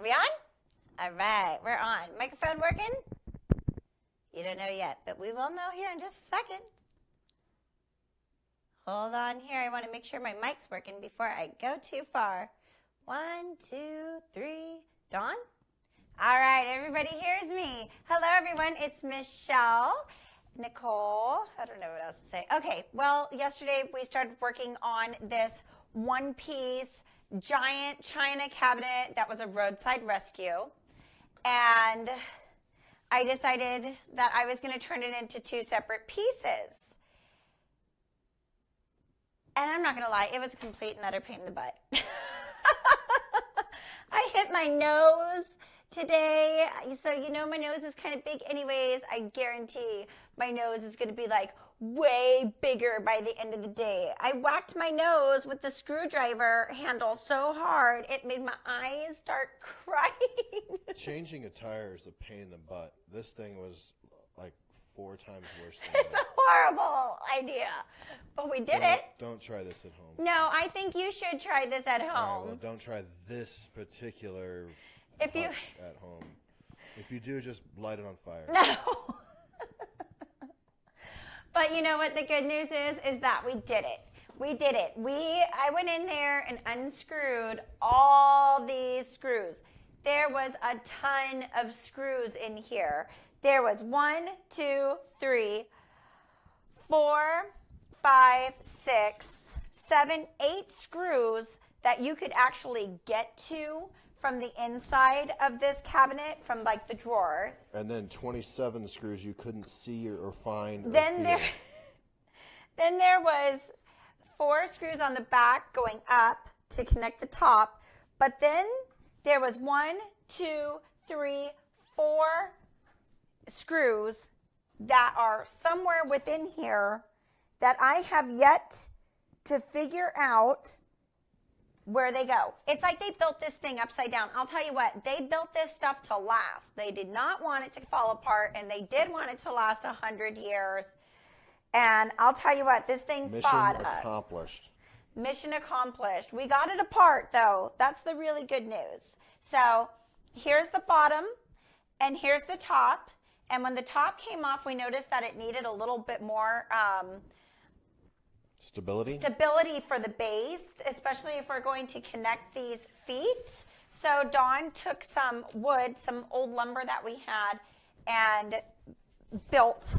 Are we on? All right, we're on. Microphone working? You don't know yet, but we will know here in just a second. Hold on here. I want to make sure my mic's working before I go too far. One, two, three. Dawn? All right, everybody hears me. Hello, everyone. It's Michelle. Nicole. I don't know what else to say. Okay, well, yesterday we started working on this one piece giant china cabinet that was a roadside rescue. And I decided that I was going to turn it into two separate pieces. And I'm not going to lie, it was a complete and utter pain in the butt. I hit my nose today. So, you know, my nose is kind of big, anyways. I guarantee my nose is going to be like way bigger by the end of the day. I whacked my nose with the screwdriver handle so hard it made my eyes start crying. Changing a tire is a pain in the butt. This thing was like four times worse than it's a horrible idea, but we did don't, it. Don't try this at home. No, I think you should try this at All right, home. well, don't try this particular If you- at home. If you do, just light it on fire. No. But you know what the good news is is that we did it. We did it. We I went in there and unscrewed all these screws. There was a ton of screws in here. There was one, two, three, four, five, six, seven, eight screws that you could actually get to from the inside of this cabinet from like the drawers. And then 27 screws you couldn't see or, or find. Then feel. there, then there was four screws on the back going up to connect the top, but then there was one, two, three, four screws that are somewhere within here that I have yet to figure out where they go. It's like they built this thing upside down. I'll tell you what, they built this stuff to last. They did not want it to fall apart, and they did want it to last a hundred years. And I'll tell you what, this thing Mission fought us. accomplished. Mission accomplished. We got it apart though. That's the really good news. So here's the bottom and here's the top. And when the top came off, we noticed that it needed a little bit more um, Stability? stability for the base, especially if we're going to connect these feet. So Dawn took some wood, some old lumber that we had, and built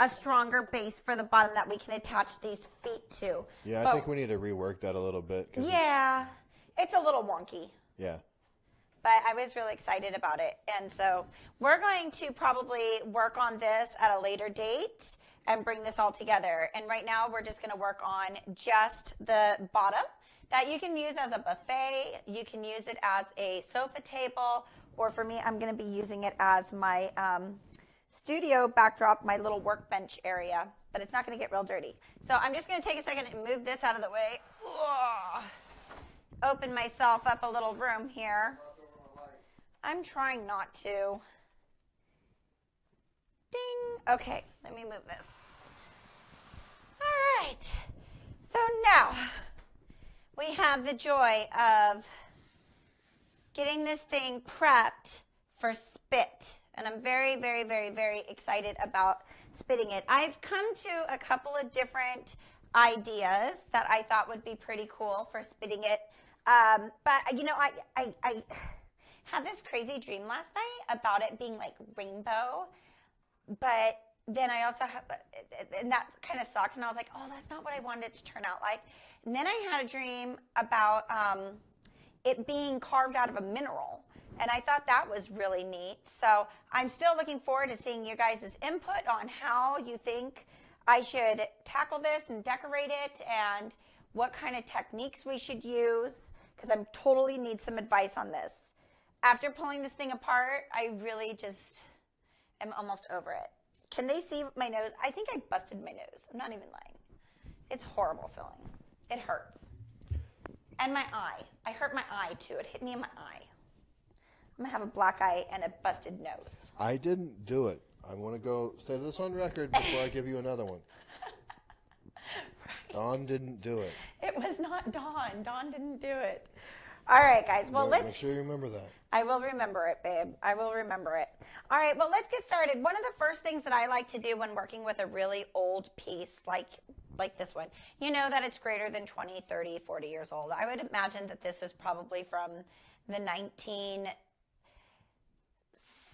a stronger base for the bottom that we can attach these feet to. yeah, I But- think we need to rework that a little bit. 'cause it's- yeah, it's a little wonky, yeah. but I was really excited about it. And so we're going to probably work on this at a later date and bring this all together. And right now we're just going to work on just the bottom that you can use as a buffet, you can use it as a sofa table, or for me, I'm going to be using it as my um, studio backdrop, my little workbench area. But it's not going to get real dirty. So I'm just going to take a second and move this out of the way. Open myself up a little room here. I'm trying not to. Ding. Okay, let me move this. Right. So now we have the joy of getting this thing prepped for spit. And I'm very, very, very, very excited about spitting it. I've come to a couple of different ideas that I thought would be pretty cool for spitting it. Um, but, you know, I, I, I had this crazy dream last night about it being like rainbow. But then I also have, and that kind of sucked. And I was like, oh, that's not what I wanted it to turn out like. And then I had a dream about um, it being carved out of a mineral. And I thought that was really neat. So I'm still looking forward to seeing you guys' input on how you think I should tackle this and decorate it and what kind of techniques we should use because I'm totally need some advice on this. After pulling this thing apart, I really just am almost over it. Can they see my nose? I think I busted my nose. I'm not even lying. It's horrible feeling. It hurts. And my eye. I hurt my eye too. It hit me in my eye. I'm gonna have a black eye and a busted nose. I didn't do it. I want to go say this on record before I give you another one. Dawn didn't do it. It was not Dawn. Dawn didn't do it. All right, guys. Well, Make let's. make sure you remember that. I will remember it, babe. I will remember it. All right, well, let's get started. One of the first things that I like to do when working with a really old piece like like this one, you know that it's greater than 20, 30, 40 years old. I would imagine that this was probably from the 19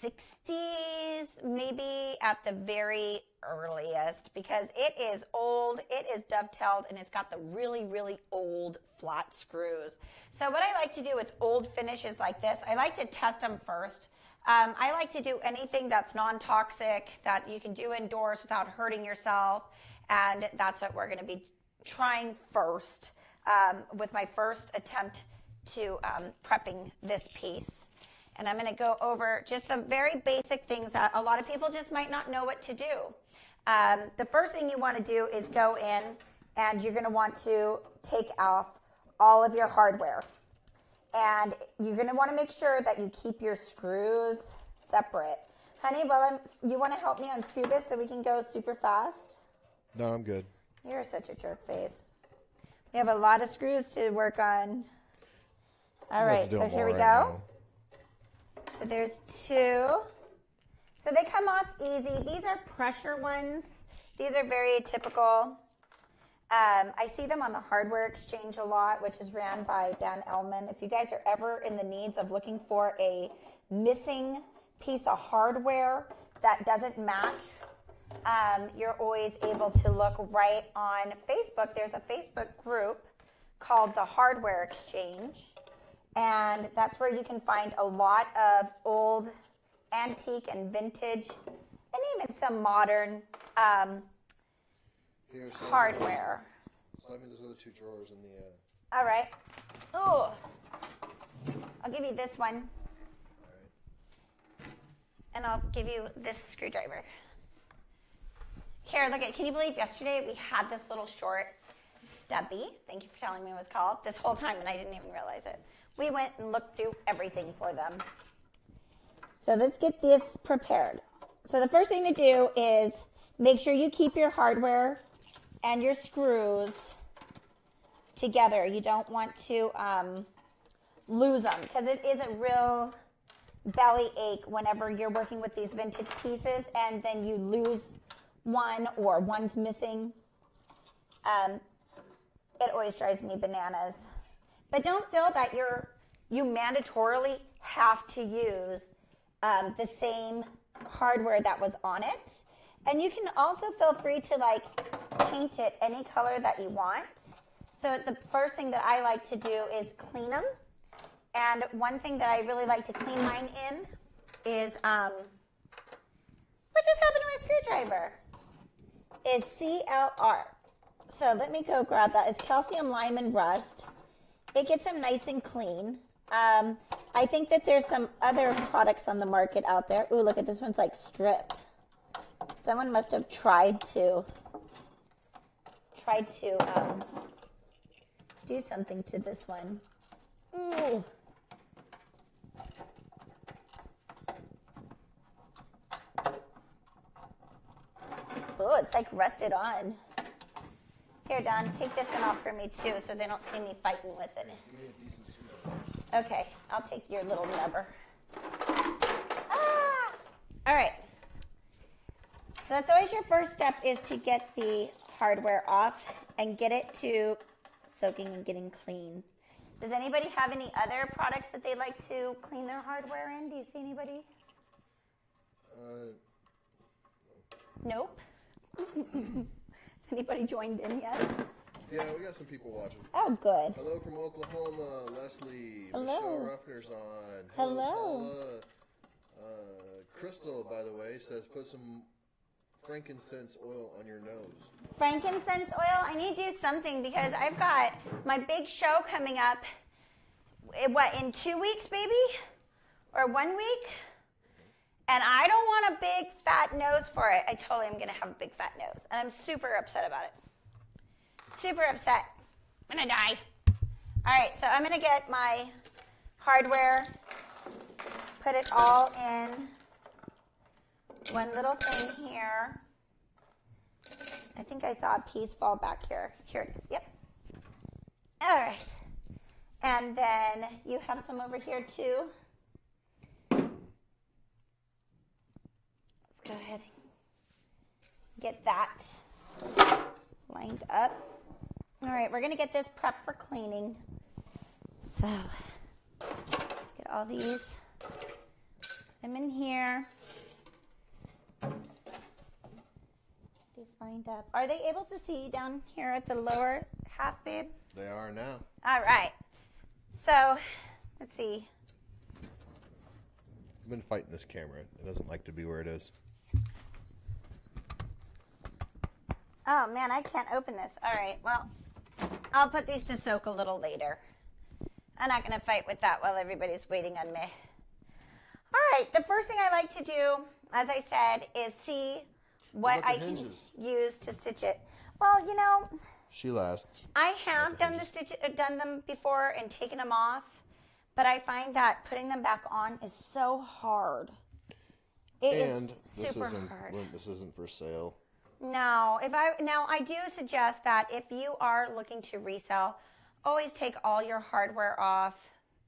60s, maybe at the very earliest, because it is old, it is dovetailed, and it's got the really, really old flat screws. So, what I like to do with old finishes like this, I like to test them first. Um, I like to do anything that's non toxic, that you can do indoors without hurting yourself, and that's what we're going to be trying first um, with my first attempt to um, prepping this piece and I'm going to go over just the very basic things that a lot of people just might not know what to do. Um, the first thing you want to do is go in and you're going to want to take off all of your hardware. And you're going to want to make sure that you keep your screws separate. Honey, well, I'm, you want to help me unscrew this so we can go super fast? No, I'm good. You're such a jerk face. We have a lot of screws to work on. All right, so here we go. now. So there's two. So they come off easy. These are pressure ones. These are very typical. Um, I see them on the Hardware Exchange a lot, which is ran by Dan Ellman. If you guys are ever in the needs of looking for a missing piece of hardware that doesn't match, um, you're always able to look right on Facebook. There's a Facebook group called the Hardware Exchange and that's where you can find a lot of old antique and vintage and even some modern um, Here, slide me hardware. those- Slide me those other two drawers in the. Uh, all right. Oh i'll give you this one. And i'll give you this screwdriver. Here look at can you believe yesterday we had this little short stubby? Thank you for telling me what it's called this whole time and i didn't even realize it we went and looked through everything for them so let's get this prepared so the first thing to do is make sure you keep your hardware and your screws together. You don't want to um, lose them because it is a real belly ache whenever you're working with these vintage pieces and then you lose one or one's missing. Um, it always drives me bananas. But don't feel that you're you mandatorily have to use um, the same hardware that was on it. And you can also feel free to like paint it any color that you want. So the first thing that I like to do is clean them. And one thing that I really like to clean mine in is um, what just happened to my screwdriver? Is CLR. So let me go grab that. It's calcium lime and rust. It gets them nice and clean. Um, I think that there's some other products on the market out there. Ooh, look at this one's like stripped. Someone must have tried to tried to um, do something to this one. Ooh. Ooh, it's like rusted on. Here, Don, take this one off for me too, so they don't see me fighting with it. Okay, I'll take your little rubber. Ah! All right. So that's always your first step is to get the hardware off and get it to soaking and getting clean. Does anybody have any other products that they like to clean their hardware in? Do you see anybody? uh, Nope. Anybody joined in yet? yeah, we got some people watching. Oh, good. Hello from Oklahoma, Leslie. Hello. Michelle Ruffner's on. Hello. Paula. Uh, Crystal, by the way, says put some frankincense oil on your nose. Frankincense oil. I need to do something because I've got my big show coming up. eh, What in two weeks, baby, or one week? And I don't want a big fat nose for it. I totally am gonna have a big fat nose, and I'm super upset about it. Super upset. I'm gonna die. All right, so I'm gonna get my hardware, put it all in one little thing here. I think I saw a piece fall back here. Here it is. Yep. All right. And then you have some over here too. Go ahead and get that lined up. All right, we're gonna get this prep for cleaning. So get all these, put them in here. These lined up. Are they able to see down here at the lower half, babe? They are now. All right. So, let's see. I've been fighting this camera. It doesn't like to be where it is. Oh man, I can't open this. All right. Well, I'll put these to soak a little later. I'm not going to fight with that while everybody's waiting on me. All right. The first thing I like to do, as I said, is see what, I can use to stitch it. Well, you know, She lasts. I have done the stitch, uh, done them before and taken them off, but I find that putting them back on is so hard. It is And this super isn't hard. this isn't for sale. No, if I now I do suggest that if you are looking to resell, always take all your hardware off,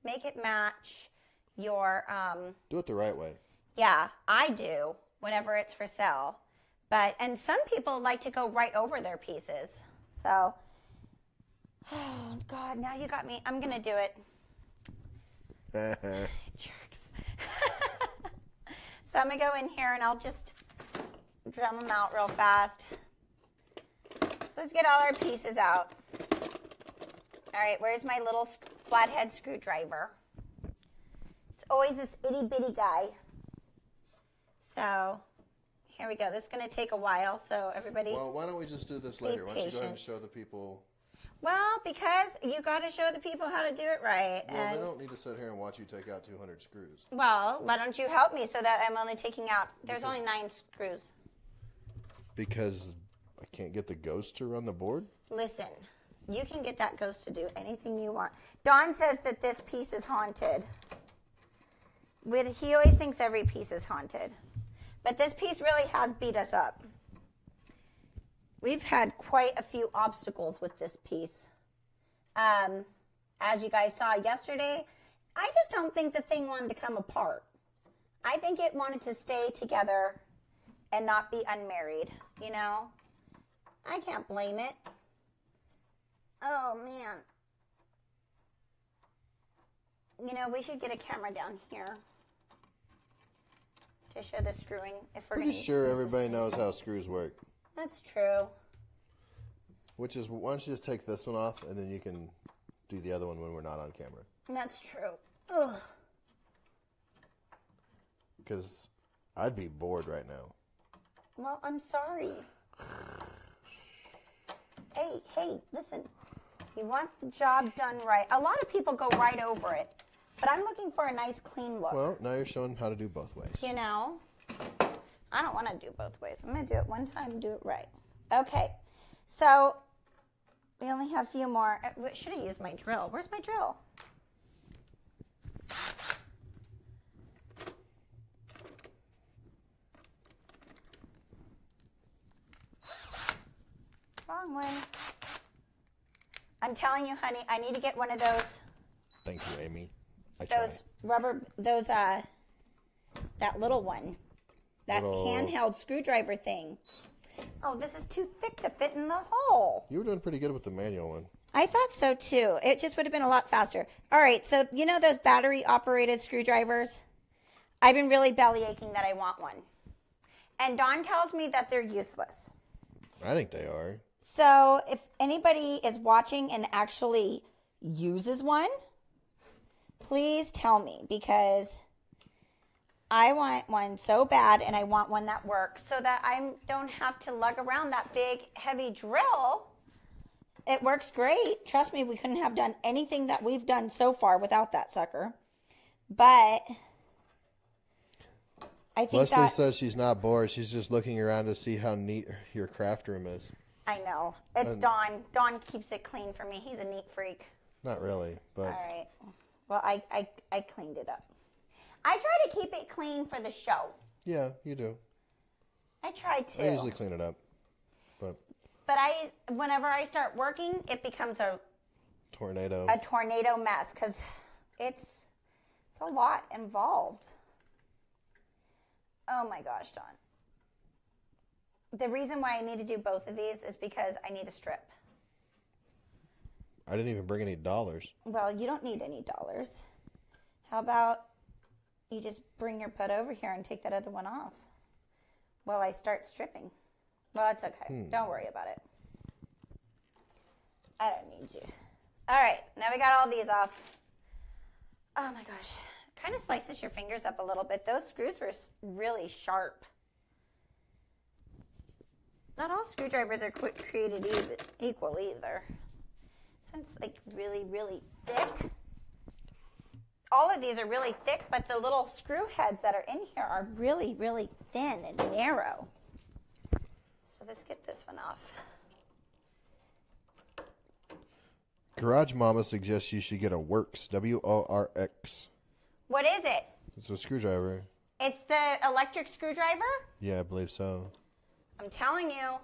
make it match your um Do it the right way. yeah, I do whenever it's for sale. But and some people like to go right over their pieces. So Oh god, now you got me. I'm going to do it. Jerks. so I'm going to go in here and I'll just drum them out real fast. So let's get all our pieces out. All right, where's my little flathead screwdriver? It's always this itty bitty guy. So here we go. This is going to take a while, so everybody. well, why don't we just do this later? Why don't you go ahead and show the people? Well, because you got to show the people how to do it right. Well, and they don't need to sit here and watch you take out 200 screws. Well, why don't you help me so that I'm only taking out? There's only nine screws. Because I can't get the ghost to run the board. Listen, you can get that ghost to do anything you want. Don says that this piece is haunted. With, he always thinks every piece is haunted. But this piece really has beat us up. We've had quite a few obstacles with this piece. Um, as you guys saw yesterday, I just don't think the thing wanted to come apart. I think it wanted to stay together and not be unmarried, you know? I can't blame it. Oh man. You know, we should get a camera down here to show the screwing if we're Pretty sure everybody knows how screws work. That's true. Which is, why don't you just take this one off and then you can do the other one when we're not on camera? That's true. Ugh. Because I'd be bored right now. Well, I'm sorry. Hey, hey, listen. You want the job done right. A lot of people go right over it, but I'm looking for a nice, clean look. Well, now you're showing how to do both ways. you know, I don't want to do both ways. I'm going to do it one time and do it right. Okay, so we only have a few more. Uh, I should have used my drill. Where's my drill? I'm telling you, honey, I need to get one of those. Thank you, Amy. I those rubber those uh that little one. That Little- handheld screwdriver thing. Oh this is too thick to fit in the hole. You were doing pretty good with the manual one. i thought so too. It just would have been a lot faster. All right so you know those battery operated screwdrivers? I've been really belly aching that i want one. And don tells me that they're useless. I think they are. So if anybody is watching and actually uses one, please tell me because I want one so bad and I want one that works so that I don't have to lug around that big heavy drill. It works great. Trust me, we couldn't have done anything that we've done so far without that sucker. But I think Leslie that says she's not bored. She's just looking around to see how neat your craft room is. I know. It's Dawn. Dawn keeps it clean for me. He's a neat freak. Not really, but All right. Well, I, I, I cleaned it up. I try to keep it clean for the show. yeah, you do. I try to. I usually clean it up. But But I, whenever I start working, it becomes a Tornado. a tornado mess because it's it's a lot involved. Oh my gosh, Don. The reason why I need to do both of these is because I need a strip. I didn't even bring any dollars. Well, you don't need any dollars. How about you just bring your put over here and take that other one off while I start stripping? Well, that's okay. Hmm. Don't worry about it. I don't need you. All right, now we got all these off. Oh my gosh. Kind of slices your fingers up a little bit. Those screws were really sharp. Not all screwdrivers are created equal either. This one's like really, really thick. All of these are really thick, but the little screw heads that are in here are really, really thin and narrow. So let's get this one off. Garage Mama suggests you should get a WORX. W O R X. What is it? It's a screwdriver. It's the electric screwdriver? Yeah, I believe so. I'm telling you.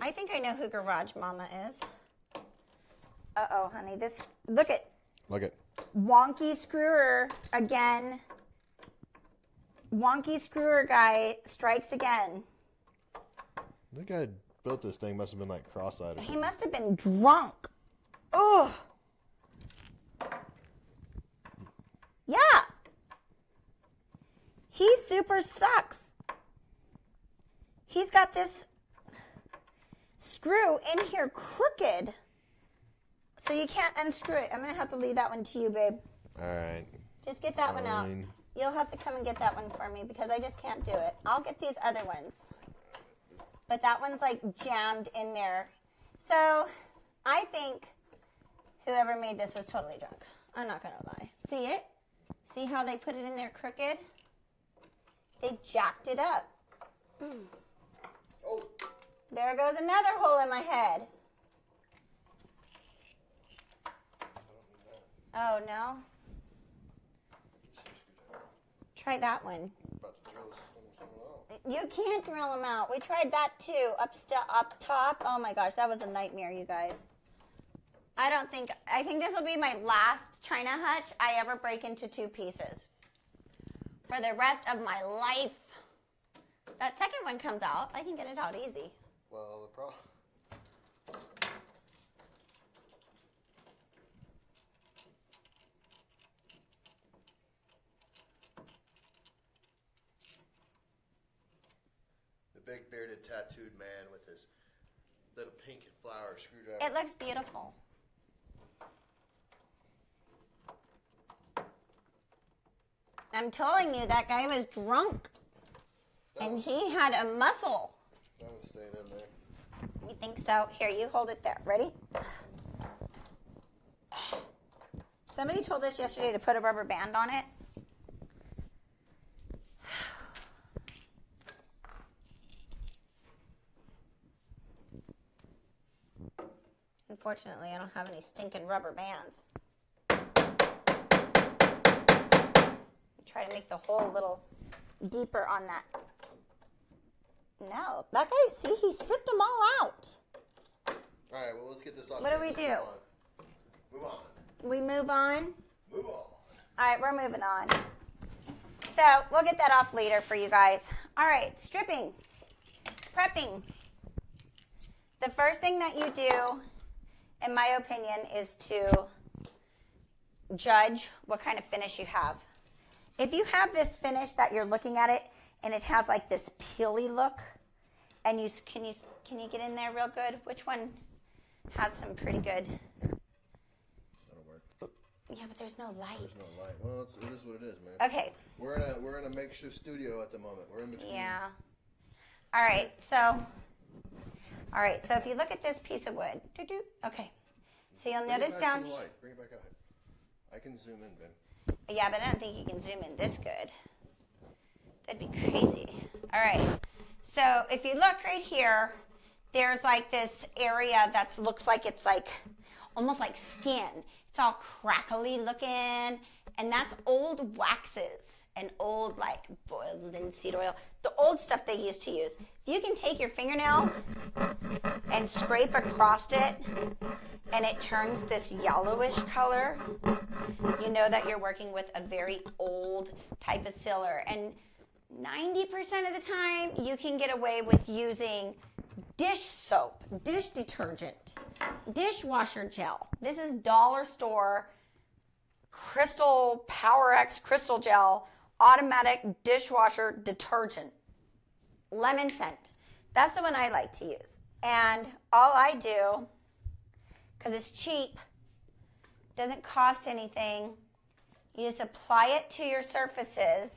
I think I know who Garage Mama is. Uh oh, honey. This look at Look at wonky screwer again. Wonky screwer guy strikes again. The guy built this thing must have been like cross-eyed. He must have been drunk. Oh. Yeah. He super sucks. He's got this screw in here crooked. So you can't unscrew it. I'm going to have to leave that one to you, babe. All right. Just get that one out. You'll have to come and get that one for me because I just can't do it. I'll get these other ones. But that one's like jammed in there. So I think whoever made this was totally drunk. I'm not going to lie. See it? See how they put it in there crooked? They jacked it up. Oh, There goes another hole in my head. Oh no. Try that one. about to drill someone out. You can't drill them out. We tried that too. Up up top. Oh my gosh, that was a nightmare, you guys. I don't think I think this will be my last China hutch I ever break into two pieces. For the rest of my life. That second one comes out. I can get it out easy. Well, the pro. The big bearded tattooed man with his little pink flower screwdriver. It looks beautiful. I'm telling you, that guy was drunk. that, And was, he had a muscle. that was staying in there. You think so? Here, you hold it there. Ready? Somebody told us yesterday to put a rubber band on it. Unfortunately, I don't have any stinking rubber bands. Make the hole a little deeper on that. No, that guy, see, he stripped them all out. All right, well, let's get this off. What do we do? Move on. Move on. We move on. Move on. All right, we're moving on. So we'll get that off later for you guys. All right, stripping, prepping. The first thing that you do, in my opinion, is to judge what kind of finish you have. If you have this finish that you're looking at it and it has like this peely look, and you can you can you get in there real good? Which one has some pretty good? That'll work. Yeah, but there's no light. There's no light. Well, it's, it is what it is, man. Okay, We're in a we're in a makeshift studio at the moment. We're in between. Yeah. All right. So, all right. So if you look at this piece of wood, doo-doo, okay. So you'll Bring it notice back down to the light. Bring it back out. I can zoom in, Ben. Yeah, but I don't think you can zoom in this good. That'd be crazy. All right. So if you look right here, there's like this area that looks like it's like almost like skin. It's all crackly looking, and that's old waxes. and old like boiled linseed oil, the old stuff they used to use. If you can take your fingernail and scrape across it and it turns this yellowish color, you know that you're working with a very old type of sealer. And 90% of the time, you can get away with using dish soap, dish detergent, dishwasher gel. This is dollar store crystal Power X crystal gel automatic dishwasher detergent. Lemon scent. That's the one I like to use. And all I do, because it's cheap, doesn't cost anything, you just apply it to your surfaces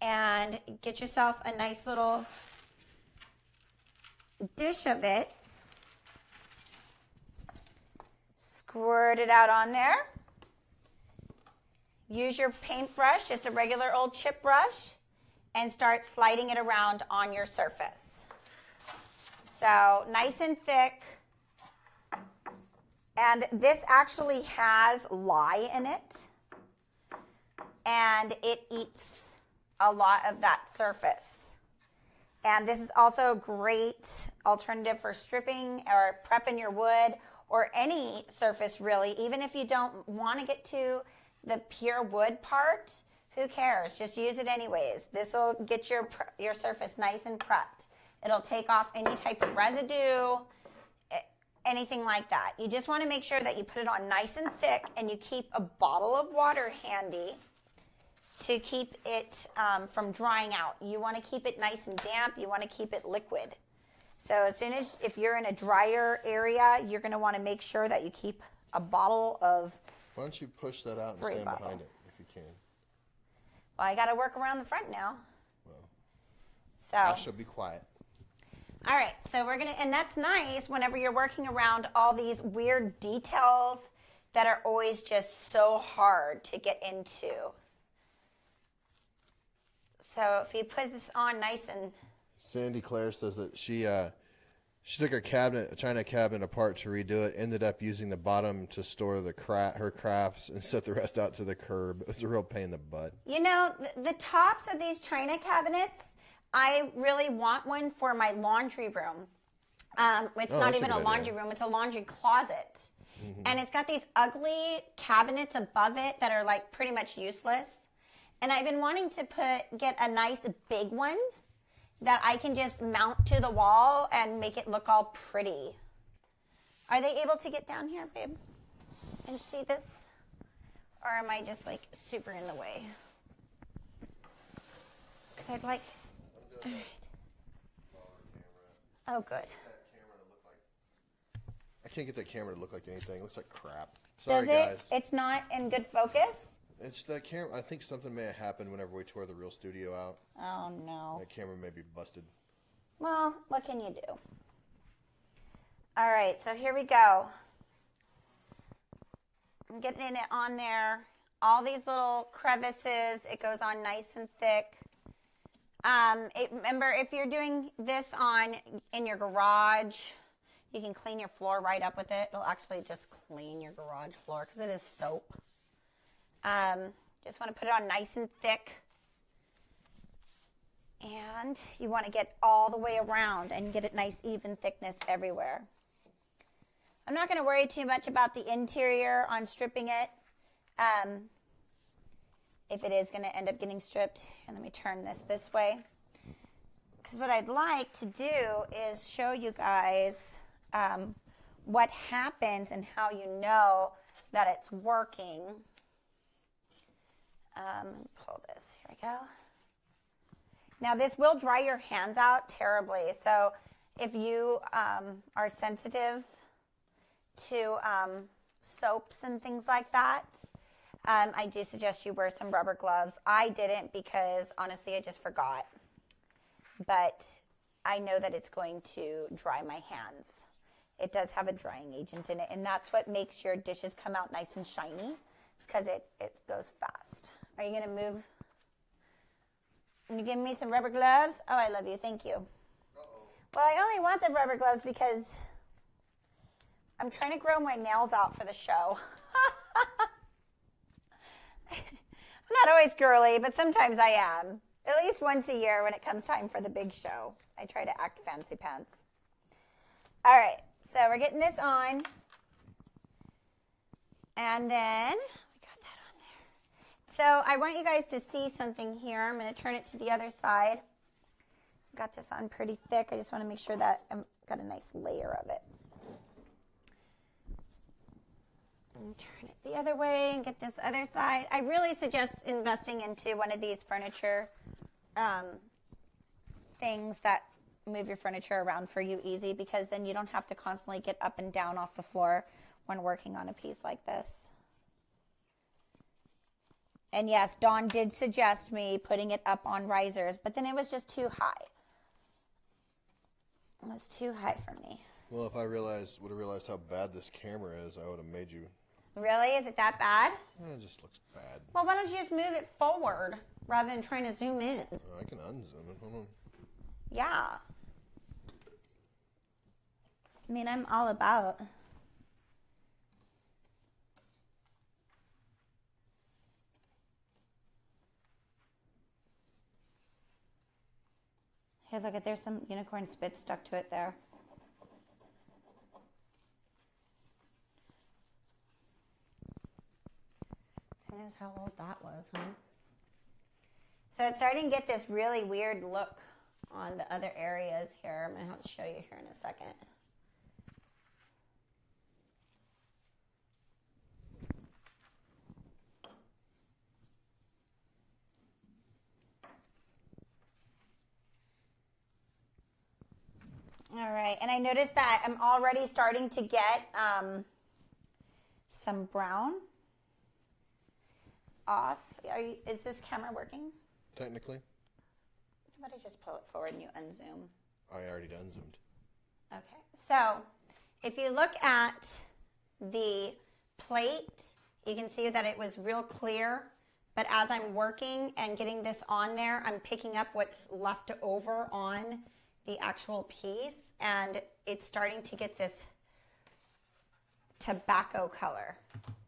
and get yourself a nice little dish of it. Squirt it out on there. Use your paintbrush, just a regular old chip brush, and start sliding it around on your surface. So nice and thick. And this actually has lye in it. And it eats a lot of that surface. And this is also a great alternative for stripping or prepping your wood or any surface really. Even if you don't want to get to the pure wood part, who cares? Just use it anyways. This will get your your surface nice and prepped. It'll take off any type of residue, anything like that. You just want to make sure that you put it on nice and thick and you keep a bottle of water handy to keep it um, from drying out. You want to keep it nice and damp. You want to keep it liquid. So as soon as if you're in a drier area, you're going to want to make sure that you keep a bottle of. Why don't you push that out and stand bottle. behind it if you can? Well, I got to work around the front now. Well, so I shall be quiet. All right, so we're gonna, and that's nice whenever you're working around all these weird details that are always just so hard to get into. So if you put this on nice and. Sandy Claire says that she uh, she took her cabinet, a china cabinet apart to redo it. Ended up using the bottom to store the cra- her crafts and set the rest out to the curb. It was a real pain in the butt. You know, the, the tops of these china cabinets, I really want one for my laundry room. Um, it's oh, not even a, a laundry room; it's a laundry closet. Mm-hmm. And it's got these ugly cabinets above it that are like pretty much useless. And I've been wanting to put get a nice big one that I can just mount to the wall and make it look all pretty. Are they able to get down here, babe? And see this? Or am I just like super in the way? Because I'd like. All right. Oh, good. I can't get that camera to look like anything. It looks like crap. Sorry, Does it? guys. It's not in good focus? It's that camera. I think something may have happened whenever we tore the real studio out. Oh no. That camera may be busted. Well, what can you do? All right, so here we go. I'm getting it on there. All these little crevices. It goes on nice and thick. Um, it, remember, if you're doing this on in your garage, you can clean your floor right up with it. It'll actually just clean your garage floor because it is soap. Um, just want to put it on nice and thick. And you want to get all the way around and get it nice even thickness everywhere. I'm not going to worry too much about the interior on stripping it. Um, if it is going to end up getting stripped. And let me turn this this way. Because what I'd like to do is show you guys um, what happens and how you know that it's working. Um, pull this. Here we go. Now this will dry your hands out terribly. So if you um, are sensitive to um, soaps and things like that, um, I do suggest you wear some rubber gloves. I didn't because honestly I just forgot. But I know that it's going to dry my hands. It does have a drying agent in it, and that's what makes your dishes come out nice and shiny. It's because it, it goes fast. Are you going to move? Can you give me some rubber gloves? Oh, I love you. Thank you. Uh-oh. Well, I only want the rubber gloves because I'm trying to grow my nails out for the show. I'm always girly, but sometimes I am. At least once a year when it comes time for the big show. I try to act fancy pants. All right, so we're getting this on. And then we got that on there. So I want you guys to see something here. I'm going to turn it to the other side. Got this on pretty thick. I just want to make sure that I've got a nice layer of it. And turn it the other way and get this other side. I really suggest investing into one of these furniture um, things that move your furniture around for you easy because then you don't have to constantly get up and down off the floor when working on a piece like this. And yes, Dawn did suggest me putting it up on risers, but then it was just too high. It was too high for me. Well, if I realized would have realized how bad this camera is, I would have made you. Really? Is it that bad? It just looks bad. Well, why don't you just move it forward rather than trying to zoom in? Uh, I can unzoom it. Hold on. Yeah. I mean, I'm all about. Here, look at there's some unicorn spit stuck to it there. Knows how old that was, huh? So it's starting to get this really weird look on the other areas here. I'm going to have to show you here in a second. All right, and I noticed that I'm already starting to get um, some brown off. Are you, is this camera working? Technically, Somebody just pull it forward and you unzoom. Oh, I already unzoomed. Okay, so if you look at the plate, you can see that it was real clear. But as I'm working and getting this on there, I'm picking up what's left over on the actual piece, and it's starting to get this tobacco color.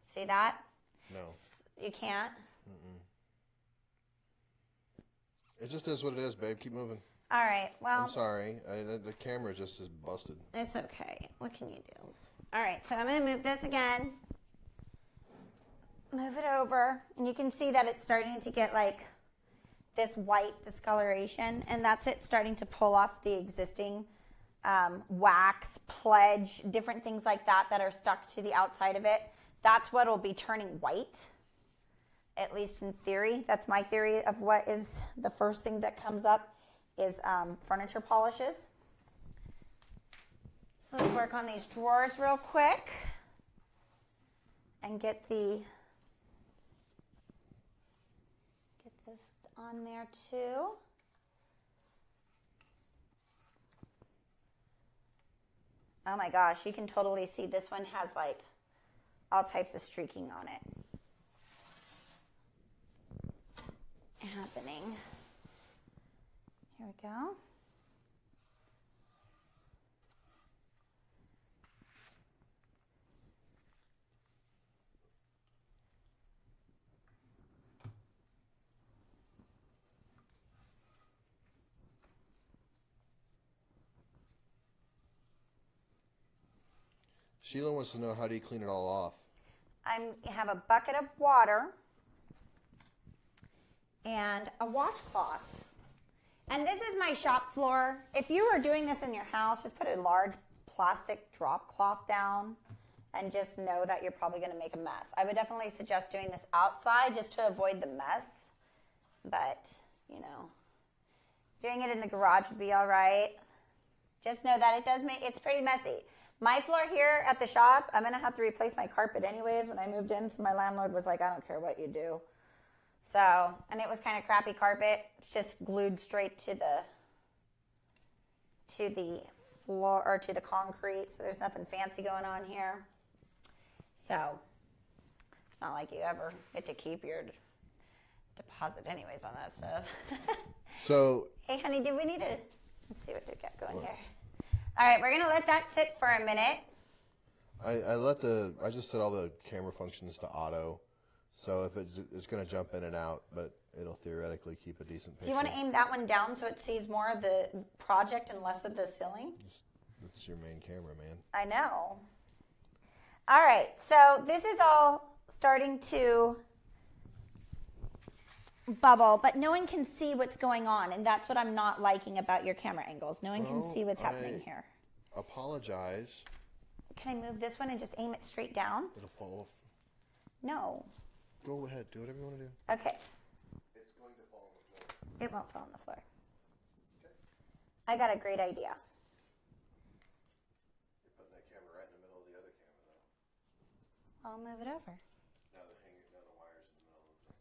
See that? No, You can't? it just is what it is, babe. Keep moving. All right, well. I'm sorry. I, the the camera just is busted. It's okay. What can you do? All right, so I'm going to move this again. Move it over, and you can see that it's starting to get like this white discoloration, and that's it starting to pull off the existing um, wax, pledge, different things like that that are stuck to the outside of it. That's what will be turning white, at least in theory. That's my theory of what is the first thing that comes up is um, furniture polishes. So let's work on these drawers real quick and get the get this on there too. Oh my gosh, you can totally see this one has like all types of streaking on it happening. Here we go. Sheila wants to know how do you clean it all off? I have a bucket of water and a washcloth. And this is my shop floor. If you are doing this in your house, just put a large plastic drop cloth down and just know that you're probably going to make a mess. I would definitely suggest doing this outside just to avoid the mess. But, you know, doing it in the garage would be all right. Just know that it does make it's pretty messy. My floor here at the shop, I'm gonna have to replace my carpet anyways. When I moved in, so my landlord was like, "I don't care what you do." So, and it was kind of crappy carpet. It's just glued straight to the to the floor or to the concrete. So there's nothing fancy going on here. So it's not like you ever get to keep your deposit anyways on that stuff. So Hey, honey, do we need to? Let's see what we got going here. All right, we're gonna let that sit for a minute. I, I let the I just set all the camera functions to auto, So if it's, it's going to jump in and out, but it'll theoretically keep a decent picture. Do you want to aim that one down so it sees more of the project and less of the ceiling? That's your main camera, man. I know. All right, so this is all starting to bubble, but no one can see what's going on, and that's what I'm not liking about your camera angles. No one can see what's happening I- here. Apologize. Can I move this one and just aim it straight down? It'll fall off. No. Go ahead. Do whatever you want to do. Okay, It's going to fall on the floor. it won't fall on the floor. I got a great idea. You're putting that camera right in the middle of the other camera, though. I'll move it over. Now the hanger, now the wire's in the middle of the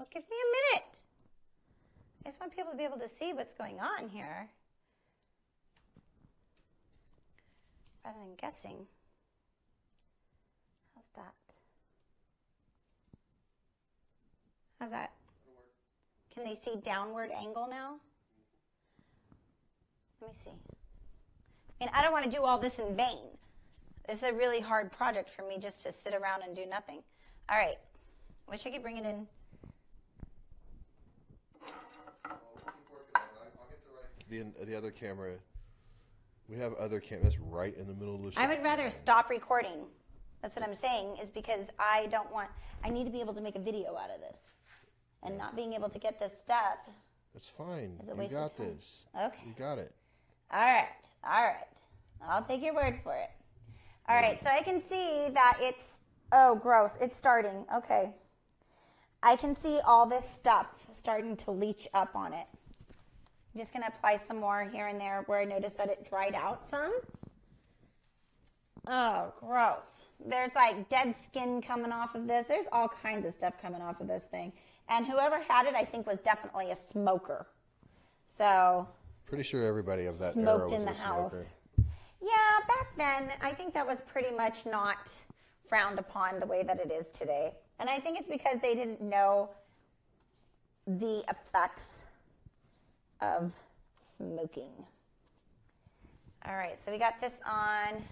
Well, give me a minute. I just want people to be able to see what's going on here rather than guessing. How's that? How's that? Can they see downward angle now? Let me see. And I don't want to do all this in vain. This is a really hard project for me just to sit around and do nothing. All right. Wish I could bring it in. The, the other camera, we have other cameras right in the middle of the show. I would rather stop recording. That's what I'm saying, is because I don't want, I need to be able to make a video out of this. And not being able to get this step. It's fine. It's You got this. Okay. You got it. All right. All right. I'll take your word for it. All right. So I can see that it's, oh, gross. It's starting. Okay. I can see all this stuff starting to leach up on it. I'm just going to apply some more here and there where I noticed that it dried out some. Oh, gross. There's like dead skin coming off of this. There's all kinds of stuff coming off of this thing. And whoever had it, I think, was definitely a smoker. So, Pretty sure everybody of that smoked in the house. Yeah, back then, I think that was pretty much not frowned upon the way that it is today. And I think it's because they didn't know the effects of smoking. All right, so we got this on.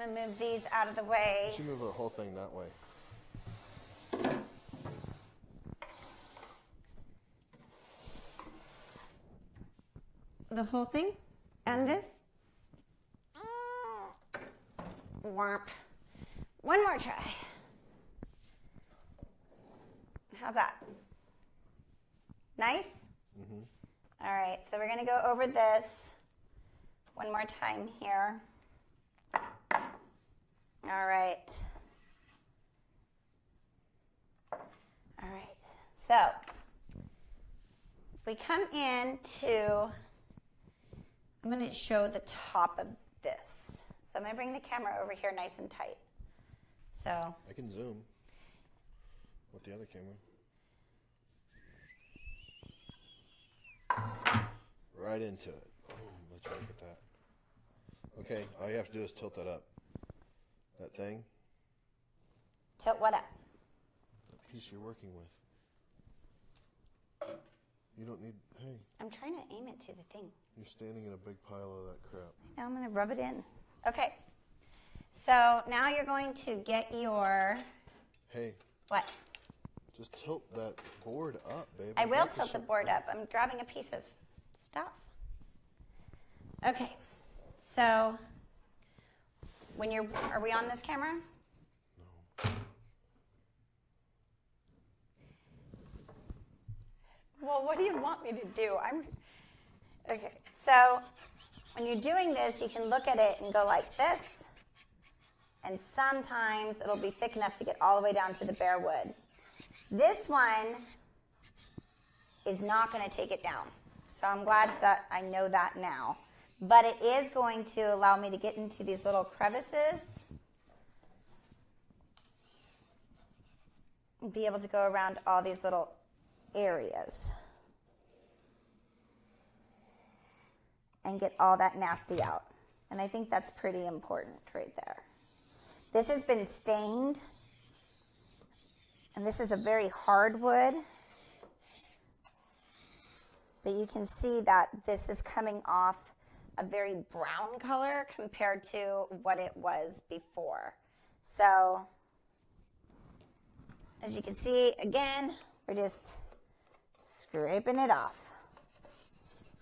I'm gonna move these out of the way. You should move the whole thing that way. The whole thing? And mm-hmm. this? Womp. One more try. How's that? Nice? Mm-hmm. All right, so we're going to go over this one more time here. All right. All right, so if we come into I'm going to show the top of this. So I'm going to bring the camera over here nice and tight. So, I can zoom with the other camera. Right into it. Boom. Let's look at that. Okay, all you have to do is tilt that up. That thing, tilt what up? that piece you're working with. You don't need, hey, I'm trying to aim it to the thing. you're standing in a big pile of that crap. Now I'm going to rub it in. Okay. So now you're going to get your Hey, what? just tilt that board up, baby. I will tilt the board up. I'm grabbing a piece of stuff. Okay. So when you're are we on this camera? Well, what do you want me to do? I'm Okay. So when you're doing this, you can look at it and go like this. And sometimes it'll be thick enough to get all the way down to the bare wood. This one is not going to take it down. So I'm glad that I know that now. But it is going to allow me to get into these little crevices and be able to go around all these little areas and get all that nasty out. And I think that's pretty important right there. This has been stained, and this is a very hard wood. But you can see that this is coming off a very brown color compared to what it was before. So, as you can see, again, we're just scraping it off,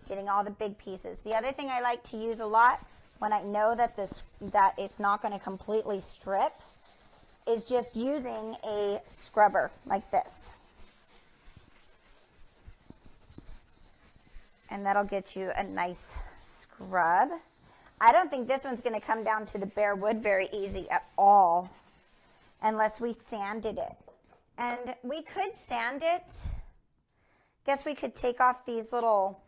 getting all the big pieces. The other thing I like to use a lot when I know that this that it's not going to completely strip is just using a scrubber like this. And that'll get you a nice scrub. I don't think this one's going to come down to the bare wood very easy at all unless we sanded it. And we could sand it. Guess we could take off these little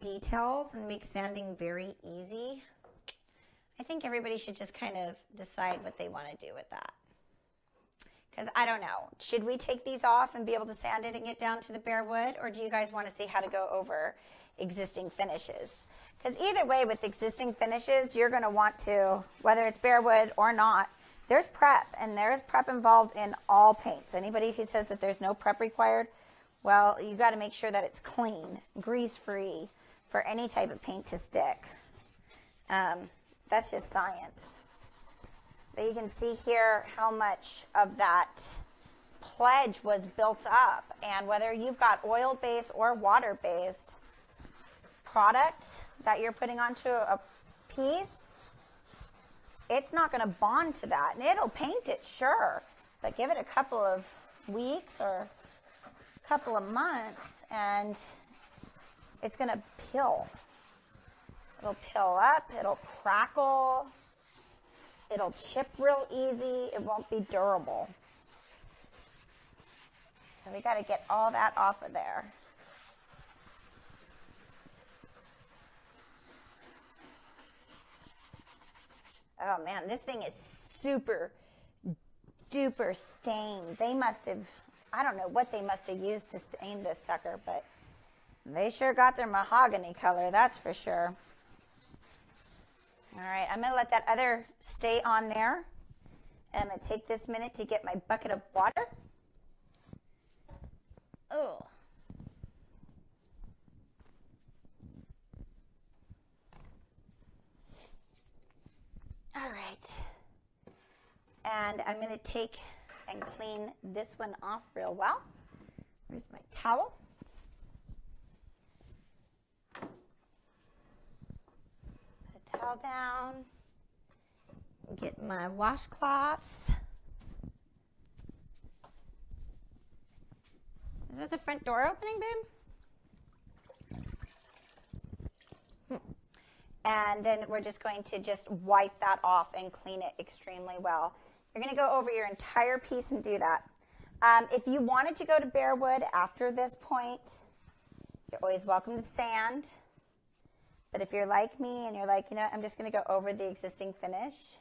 details and make sanding very easy. I think everybody should just kind of decide what they want to do with that. Because I don't know. Should we take these off and be able to sand it and get down to the bare wood? Or do you guys want to see how to go over existing finishes? Because either way, with existing finishes, you're going to want to, whether it's bare wood or not, there's prep, and there's prep involved in all paints. Anybody who says that there's no prep required, well, you got to make sure that it's clean, grease-free for any type of paint to stick. Um, that's just science. But you can see here how much of that pledge was built up. And whether you've got oil-based or water-based product that you're putting onto a piece, it's not going to bond to that. And it'll paint it, sure. But give it a couple of weeks or couple of months and it's going to pill. It'll pill up, it'll crackle, it'll chip real easy, it won't be durable. So we got to get all that off of there. Oh man, this thing is super duper stained. They must have, I don't know what they must have used to stain this sucker, but they sure got their mahogany color, that's for sure. All right, I'm going to let that other stay on there. And I'm going to take this minute to get my bucket of water. Oh. All right. And I'm going to take and clean this one off real well. Here's my towel. towel down. Get my washcloths. Is that the front door opening, babe? Hmm. And then we're just going to just wipe that off and clean it extremely well. You're going to go over your entire piece and do that. Um, if you wanted to go to bare wood after this point, you're always welcome to sand. But if you're like me and you're like, you know, I'm just going to go over the existing finish,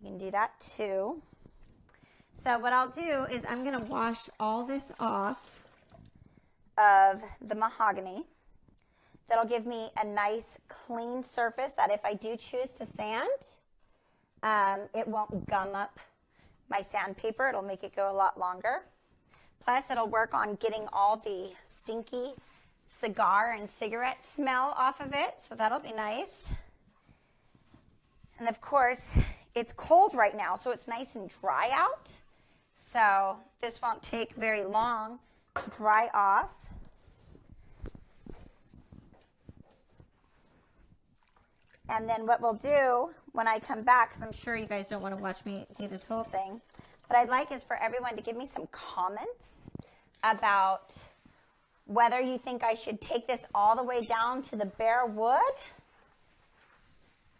you can do that too. So what I'll do is I'm going to wash all this off of the mahogany. That'll give me a nice clean surface that if I do choose to sand, um, it won't gum up my sandpaper. It'll make it go a lot longer. Plus, it'll work on getting all the stinky cigar and cigarette smell off of it, so that'll be nice. And of course, it's cold right now, so it's nice and dry out. So this won't take very long to dry off. And then what we'll do when I come back, because I'm sure you guys don't want to watch me do this whole thing, what I'd like is for everyone to give me some comments about whether you think I should take this all the way down to the bare wood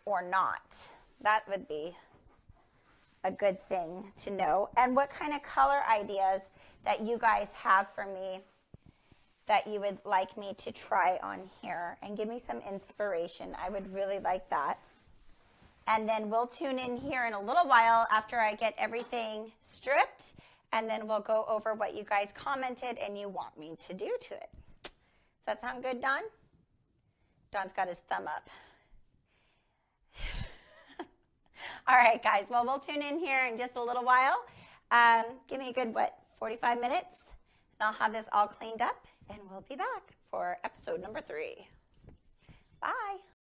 or not. That would be a good thing to know. And what kind of color ideas that you guys have for me that you would like me to try on here and give me some inspiration. I would really like that. And then we'll tune in here in a little while after I get everything stripped and then we'll go over what you guys commented and you want me to do to it. Does that sound good, Don? Don's got his thumb up. All right, guys. Well, we'll tune in here in just a little while. Um, give me a good, what, 45 minutes? And I'll have this all cleaned up, and we'll be back for episode number three. Bye.